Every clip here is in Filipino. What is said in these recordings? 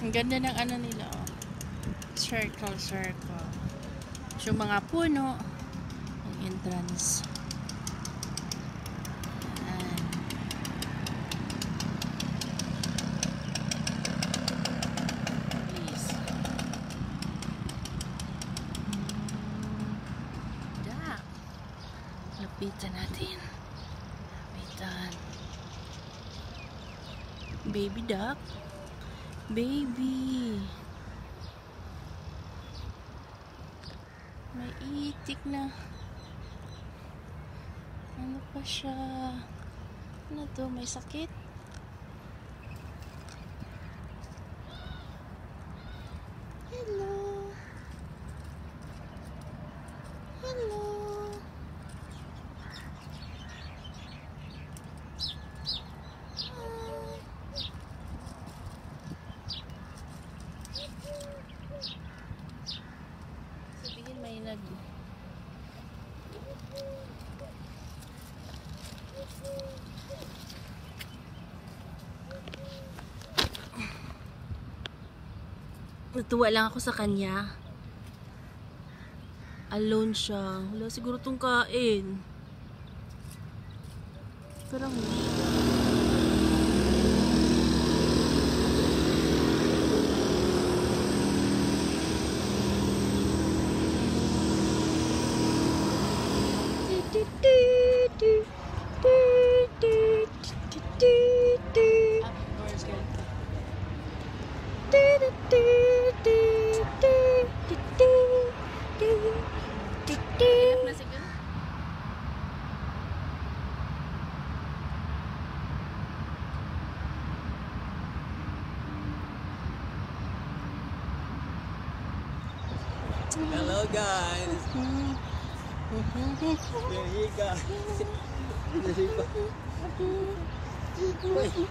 Ang ganda ng ano nila, oh. Circle, circle. So, mga puno. Ang entrance. Lapitan natin. Lapitan. Baby duck. Baby. May itik na. Ano pa siya? Ano to? May sakit? Hello. Hello. Natuwa lang ako sa kanya. Alone siya. Wala siguro tong kain. Parang hindi. Hello, guys. There he. There he.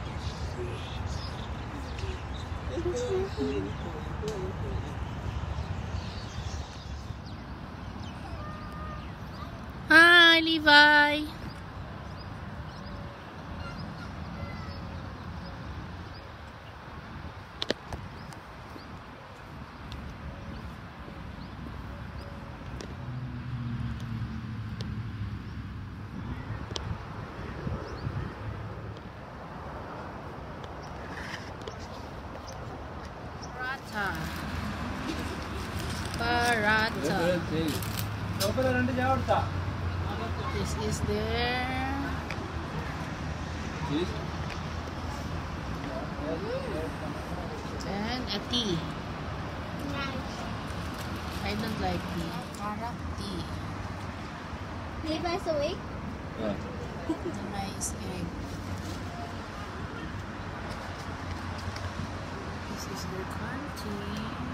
Hi, Levi. Paratha paratha. This is there. Then a tea. I don't like tea. Parak tea. Maybe I awake? Yeah. nice egg. the country